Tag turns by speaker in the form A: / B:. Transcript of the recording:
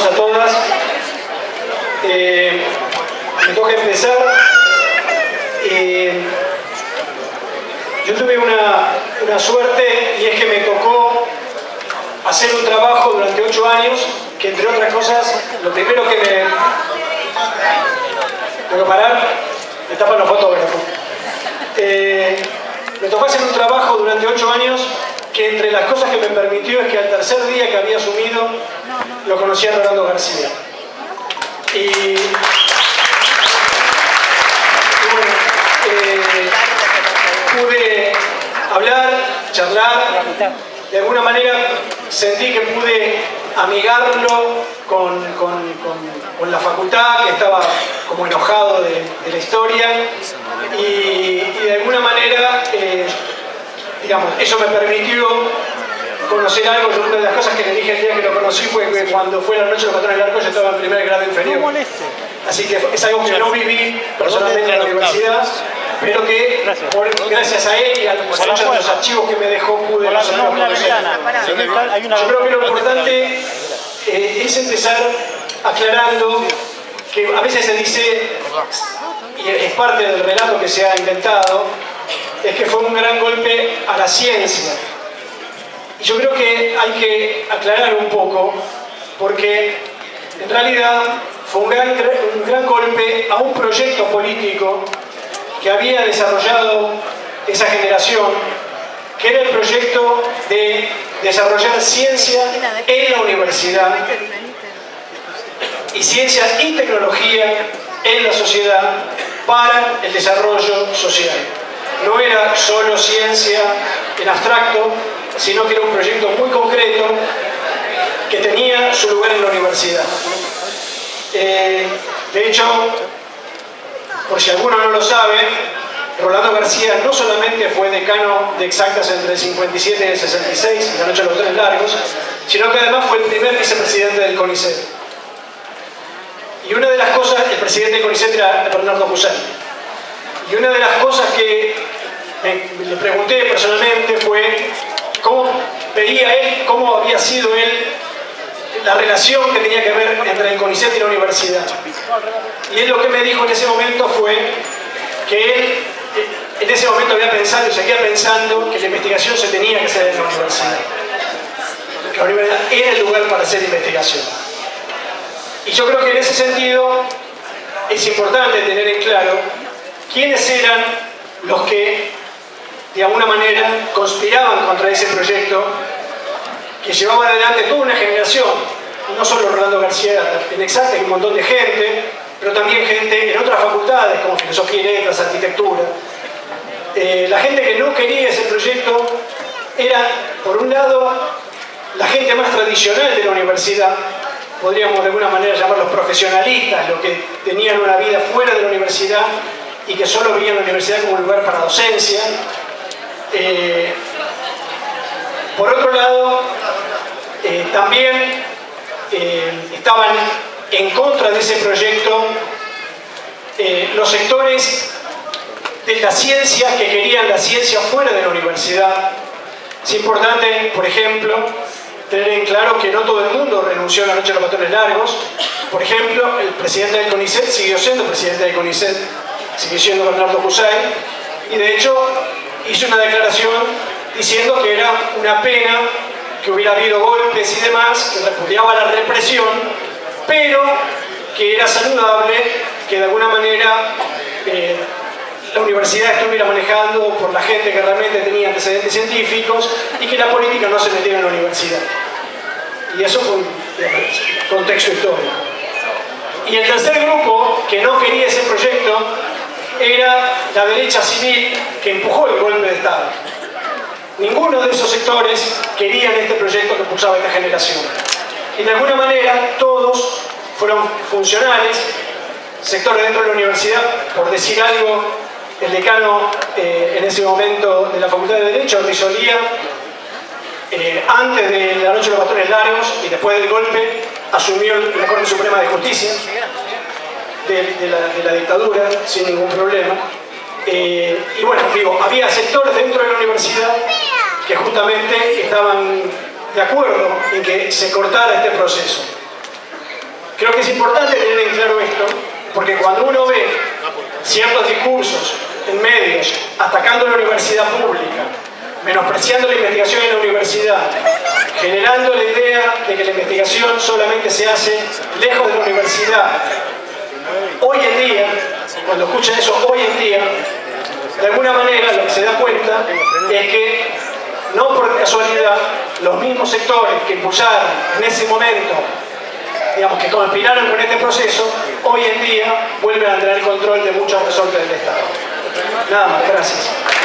A: a todas. Eh, me toca empezar. Eh, yo tuve una, una suerte y es que me tocó hacer un trabajo durante ocho años que entre otras cosas, lo primero que me... ¿Tengo que parar? Me tapan los fotógrafos. Eh, me tocó hacer un trabajo durante ocho años que entre las cosas que me permitió es que al tercer día que había asumido lo conocí a Rolando García. Y, bueno, eh, pude hablar, charlar, de alguna manera sentí que pude amigarlo con, con, con, la facultad, que estaba como enojado de, la historia, y, y, de alguna manera, eh, digamos, eso me permitió conocer algo. Yo una de las cosas que le dije el día que lo conocí fue que cuando fue la noche de los patrones del arco yo estaba en primer grado inferior. Así que es algo que no viví personalmente en la universidad, pero que por, gracias a él y a los, los archivos que me dejó pude Yo creo que lo importante eh, es empezar aclarando que a veces se dice, y es parte del relato que se ha inventado, es que fue un gran golpe a la ciencia. Y yo creo que hay que aclarar un poco, porque en realidad fue un gran, un gran golpe a un proyecto político que había desarrollado esa generación, que era el proyecto de desarrollar ciencia en la universidad y ciencia y tecnología en la sociedad para el desarrollo social. No era solo ciencia en abstracto, sino que era un proyecto muy concreto que tenía su lugar en la universidad. Eh, de hecho, por si alguno no lo sabe, Rolando García no solamente fue decano de exactas entre el 57 y el 66, la noche de los tres largos, sino que además fue el primer vicepresidente del CONICET. Y una de las cosas, el presidente del CONICET era Bernardo Hussein. Y una de las cosas que le pregunté personalmente fue cómo veía él, cómo había sido él la relación que tenía que ver entre el CONICET y la universidad. Y él lo que me dijo en ese momento fue que él en ese momento había pensado y seguía pensando que la investigación se tenía que hacer en la universidad. Que la universidad era el lugar para hacer investigación. Y yo creo que en ese sentido es importante tener en claro quiénes eran los que de alguna manera conspiraban contra ese proyecto que llevaba adelante toda una generación, no solo Rolando García, en Exacta un montón de gente, pero también gente en otras facultades como Filosofía y Letras, Arquitectura. Eh, la gente que no quería ese proyecto era, por un lado, la gente más tradicional de la universidad, podríamos de alguna manera llamarlos profesionalistas, los que tenían una vida fuera de la universidad y que solo veían la universidad como un lugar para docencia. Eh, por otro lado, eh, también eh, estaban en contra de ese proyecto los sectores de la ciencia que querían la ciencia fuera de la universidad. Es importante, por ejemplo, tener en claro que no todo el mundo renunció a la noche de los patrones largos. Por ejemplo, el presidente del CONICET siguió siendo presidente del CONICET, siguió siendo Bernardo Husay, y de hecho hizo una declaración diciendo que era una pena que hubiera habido golpes y demás, que repudiaba la represión, pero que era saludable que de alguna manera eh, la universidad estuviera manejando por la gente que realmente tenía antecedentes científicos y que la política no se metiera en la universidad. Y eso fue un contexto histórico. Y el tercer grupo que no quería ese proyecto la derecha civil que empujó el golpe de Estado. Ninguno de esos sectores querían este proyecto que impulsaba esta generación. Y de alguna manera todos fueron funcionales, sectores dentro de la universidad, por decir algo, el decano eh, en ese momento de la Facultad de Derecho, Rizolía, eh, antes de la noche de los patrones largos y después del golpe, asumió la Corte Suprema de Justicia de la dictadura sin ningún problema. Eh, y bueno, digo, había sectores dentro de la universidad que justamente estaban de acuerdo en que se cortara este proceso. Creo que es importante tener en claro esto, porque cuando uno ve ciertos discursos en medios atacando la universidad pública, menospreciando la investigación en la universidad, generando la idea de que la investigación solamente se hace lejos de la universidad. Hoy en día, cuando escuchan eso hoy en día, de alguna manera lo que se da cuenta es que, no por casualidad, los mismos sectores que impulsaron en ese momento, digamos que conspiraron con este proceso, hoy en día vuelven a tener control de muchos resortes del Estado. Nada más, gracias.